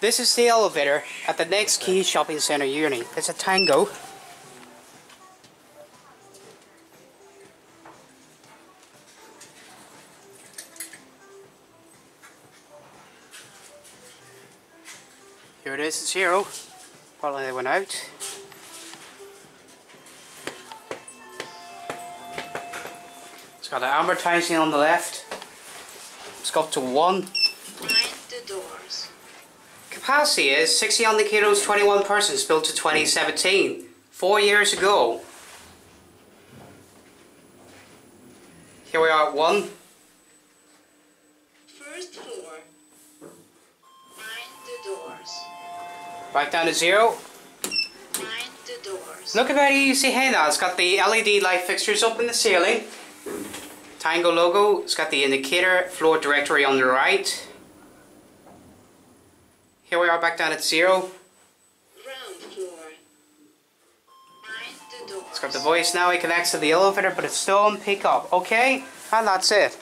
This is the elevator at the next Quays Shopping Center unit. It's a Tecno. Here it is, zero. Probably they went out. It's got the advertising on the left. It's got to one. Capacity is 60 on the kilos, 21 persons, built to 2017. Four years ago. Here we are at one. First floor. Mind the doors. Back down to zero. Mind the doors. Look at about easy hey now. It's got the LED light fixtures up in the ceiling. Tecno logo. It's got the indicator floor directory on the right. Here we are back down at zero. It's got the voice now. It connects to the elevator, but it's still on pick up. Okay, and that's it.